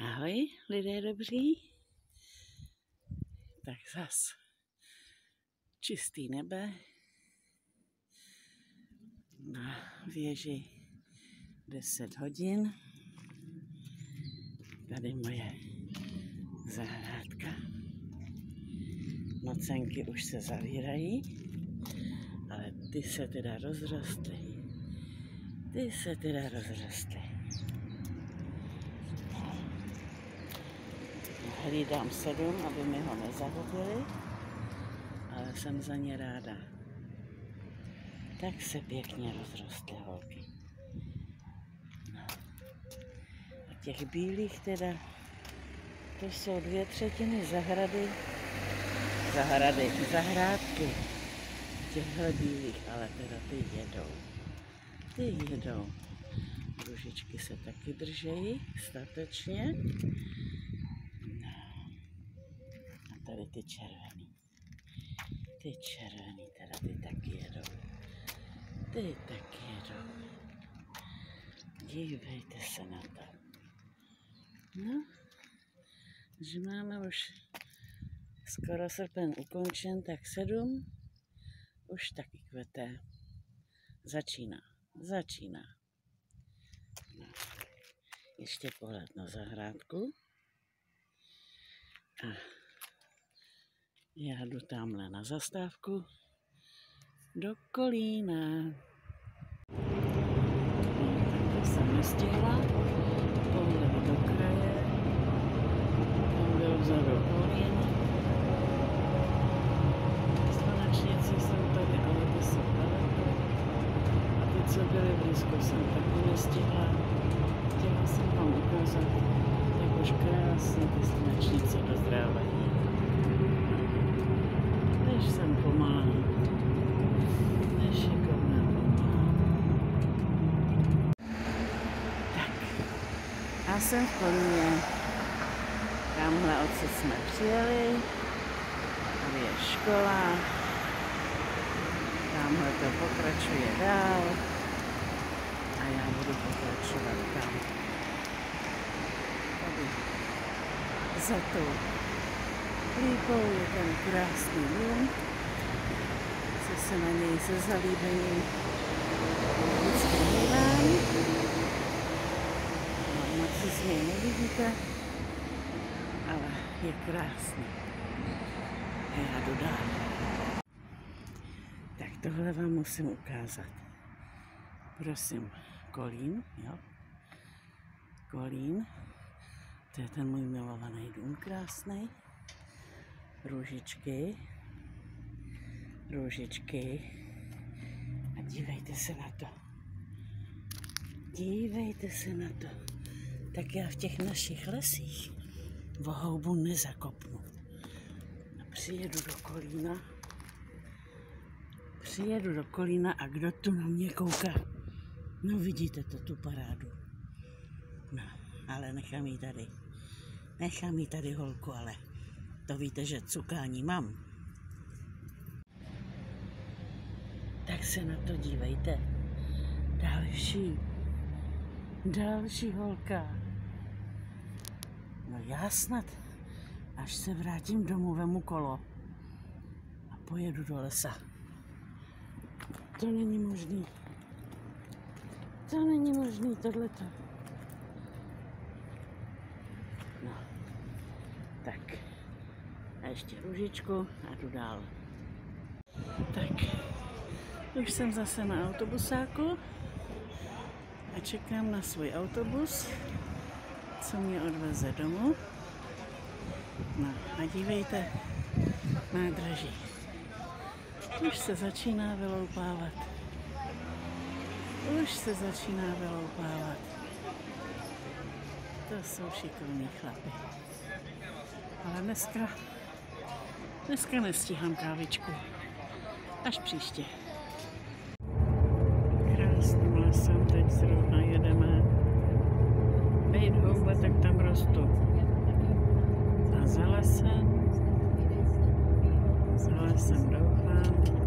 Ahoj, lidé dobří. Tak zas čistý nebe na věži 10 hodin. Tady moje zahrádka. Nocenky už se zavírají, ale ty se teda rozrostly. Ty se teda rozrostly. Hlídám sedm, aby mi ho nezahodili, ale jsem za ně ráda. Tak se pěkně rozrostly holky. No. A těch bílých teda, to jsou dvě třetiny zahrady, zahrady, zahrádky těchhle bílých, ale teda ty jedou. Ty jedou. Družičky se taky držejí statečně. tady ty červený. Ty červený, teda ty taky jedou. Ty taky jedou. Dívejte se na to. No, že máme už skoro srpen ukončen, tak sedm už taky kvete. Začíná, začíná. No. Ještě pohled na zahrádku. A já jdu tamhle na zastávku do Kolína. Tak jsem nestihla. Pohled do kraje. Tam byl vzadu Kolín. Slunečnici jsem tady, ale ty jsou daleko. A ty, co byly blízko, jsem taky nestihla. Chtěla jsem vám ukázat, jak už krásně ty slunečnice dozrávají jsem v Kolíně. Tamhle odsud jsme přijeli. Tady je škola. Tamhle to pokračuje dál. A já budu pokračovat tam. Tady za tou lípou je ten krásný dům, co se na něj se zalíbením vždycky dívám. Moc si z něj nevidíte, ale je krásný. Já jdu dál. Tak tohle vám musím ukázat. Prosím, Kolín, jo? Kolín, to je ten můj milovaný dům krásný růžičky, růžičky a dívejte se na to. Dívejte se na to. Tak já v těch našich lesích vohoubu nezakopnu. A přijedu do Kolína. Přijedu do Kolína a kdo tu na mě kouká? No vidíte to, tu parádu. No, ale nechám ji tady. Nechám ji tady holku, ale to víte, že cukání mám. Tak se na to dívejte. Další. Další holka. No já snad, až se vrátím domů, vemu kolo a pojedu do lesa. To není možný. To není možný tohleto. No, tak. A ještě růžičku a jdu dál. Tak, už jsem zase na autobusáku a čekám na svůj autobus, co mě odveze domů. No a dívejte, nádraží. Už se začíná vyloupávat. Už se začíná vyloupávat. To jsou šikovní chlapy. Ale dneska Dneska nestíhám kávičku. Až příště. Krásným lesem teď zrovna jedeme. Bejt hoube, tak tam rostu. A za lesem, za lesem doufám,